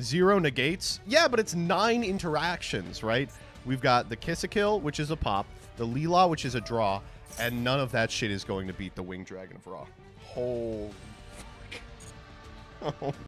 Zero negates. Yeah, but it's nine interactions, right? We've got the Ki-sikil, which is a pop, the Lil-la, which is a draw, and none of that shit is going to beat the Winged Dragon of Ra. Holy fuck. Oh